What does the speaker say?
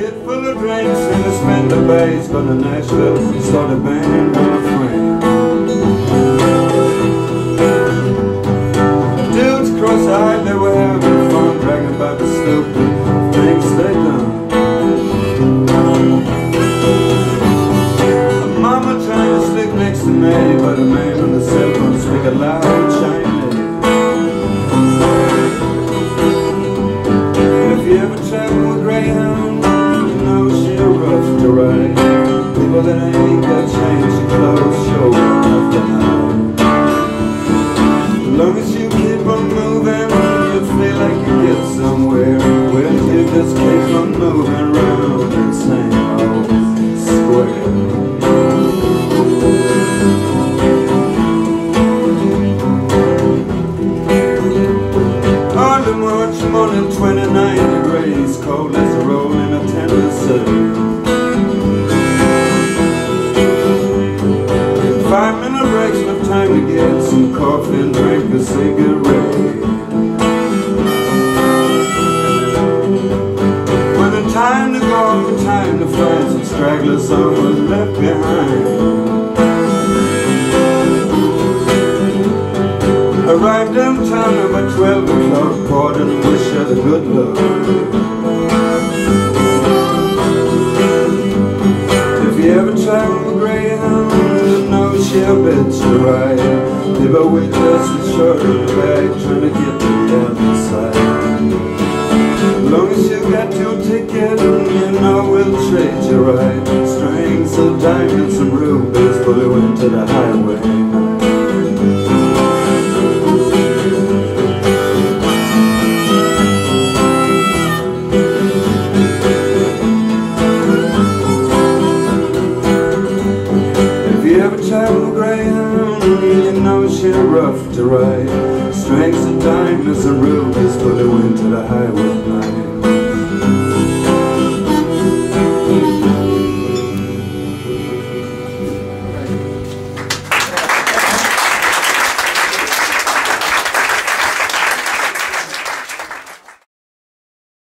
kid full of drinks and a spend the base Go to Nashville, start a band with a friend. Dudes cross-eyed, they were having fun Bragging about the stupid things they done. Mama trying to sleep next to me But a man on the cell phone speaking loud and If you ever travel with Greyhound morning, 29 degrees, cold as a roll in a Tennessee. Five minute breaks, no time to get some coffee and drink a cigarette. When the time to go, time to find some stragglers, someone left behind. Arrived downtown about 12 o'clock and wish her the good luck. If you ever travel Greyhound You know she'll bet you right People with just a short bag Trying to get to the other side. Long as you got your ticket You know we'll trade you right. Strings of diamonds and rubies Pull you into the highway Travel Greyhound, you know she's rough to ride. Strings of diamonds and rubies put her into the highway night.